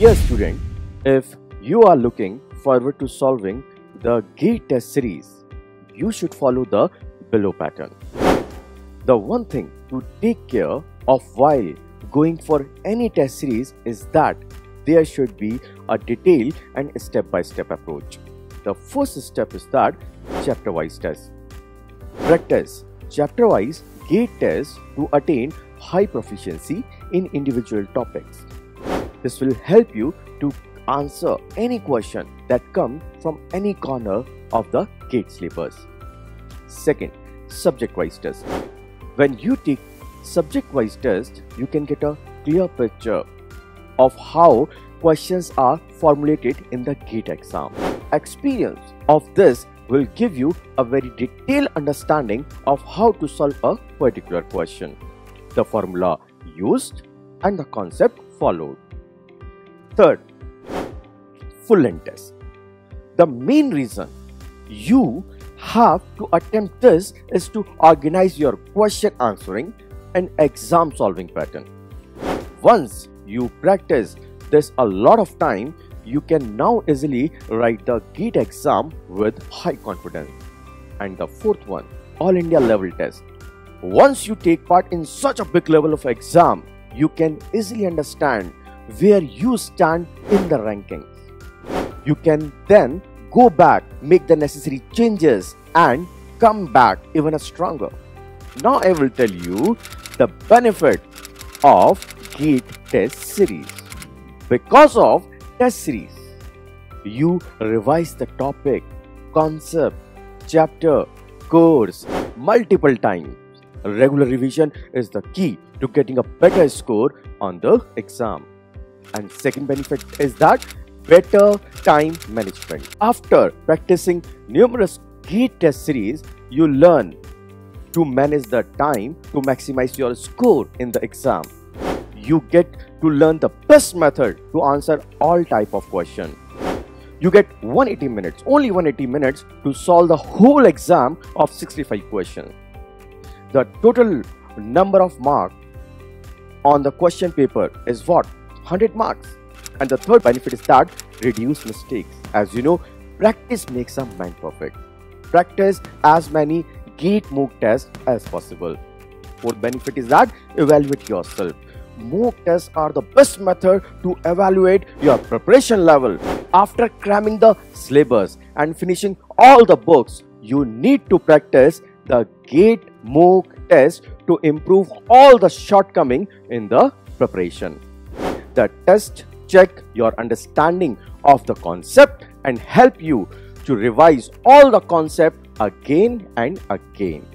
Dear student, if you are looking forward to solving the GATE test series, you should follow the below pattern. The one thing to take care of while going for any test series is that there should be a detailed and step-by-step -step approach. The first step is that chapter-wise test. Practice chapter-wise GATE test to attain high proficiency in individual topics. This will help you to answer any question that come from any corner of the GATE slippers. Second, subject-wise test. When you take subject-wise test, you can get a clear picture of how questions are formulated in the GATE exam. Experience of this will give you a very detailed understanding of how to solve a particular question, the formula used and the concept followed. Third, full length test. The main reason you have to attempt this is to organize your question answering and exam solving pattern. Once you practice this a lot of time, you can now easily write the GATE exam with high confidence. And the fourth one, All India level test. Once you take part in such a big level of exam, you can easily understand where you stand in the rankings. You can then go back, make the necessary changes and come back even stronger. Now I will tell you the benefit of GATE test series. Because of test series, you revise the topic, concept, chapter, course multiple times. Regular revision is the key to getting a better score on the exam. And second benefit is that better time management. After practicing numerous GATE test series, you learn to manage the time to maximize your score in the exam. You get to learn the best method to answer all type of question. You get 180 minutes, only 180 minutes to solve the whole exam of 65 questions. The total number of marks on the question paper is what? 100 marks. And the third benefit is that reduce mistakes. As you know, practice makes a man perfect. Practice as many GATE mock tests as possible. Fourth benefit is that evaluate yourself. Mock tests are the best method to evaluate your preparation level. After cramming the syllabus and finishing all the books, you need to practice the GATE mock test to improve all the shortcoming in the preparation. Test check your understanding of the concept and help you to revise all the concept again and again.